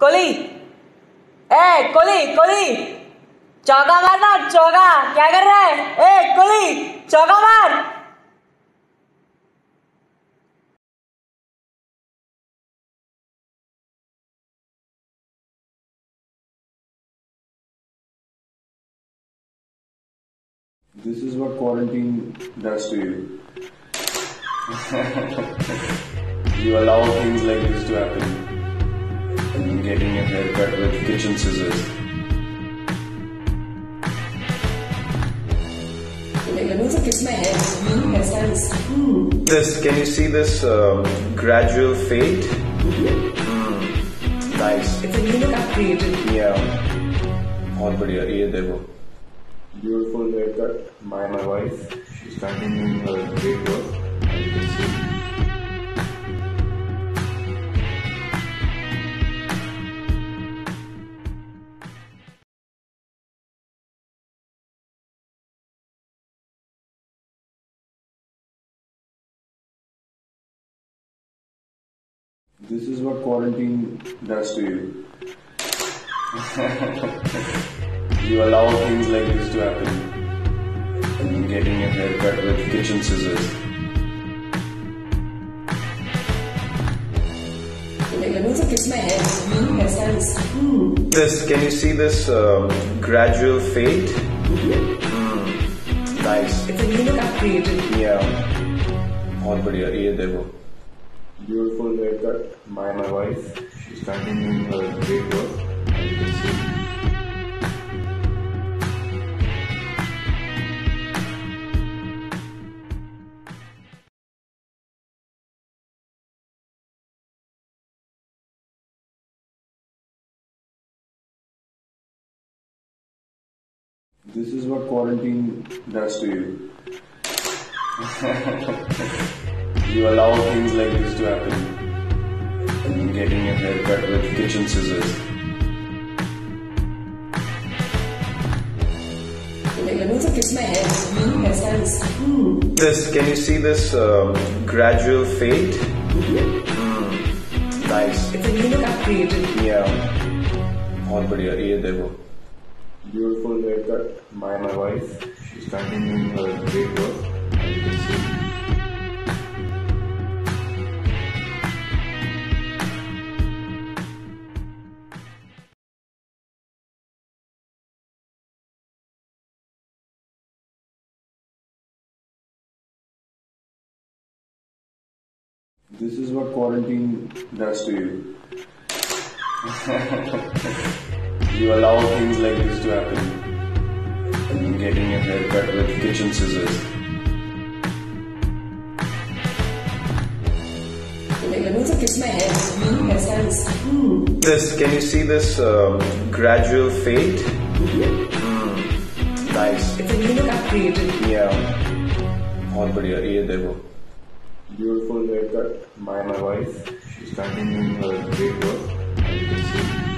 कोली ए कोली कोली चौका मारना चौका क्या कर रहा है ए कोली चौका मार This is what quarantine does to you. you allow things like this to happen. Getting a haircut with kitchen scissors. Like, I also kiss my head. Hairstyles. This, can you see this um, gradual fade? Mm, nice. It's a new look I've created. Yeah. बहुत बढ़िया ये देखो beautiful haircut by my wife she's continuing her great work This is what quarantine does to you. you allow things like this to happen. Getting a haircut with kitchen scissors. Like, I also kiss my head. Hairstyles. This, can you see this um, gradual fade? Mm, nice. It's a new look I've created. Yeah. बहुत बढ़िया ये देखो beautiful haircut by my wife she's continuing her great work as you can see This is what quarantine does to you. you allow things like this to happen. Getting a haircut with kitchen scissors. Like, I also kiss my head. Hairstyles. This, can you see this um, gradual fade? Mm, nice. It's a new look I've created. Yeah. बहुत बढ़िया ये देखो beautiful haircut by my wife she's continuing her great work This is what quarantine does to you. you allow things like this to happen. Getting a haircut with kitchen scissors. Like, I also kiss my head. Hairstyles. This, can you see this um, gradual fade? Mm, nice. It's a new look I've created. Yeah. बहुत बढ़िया ये देखो beautiful haircut by my wife. She's continuing her great work.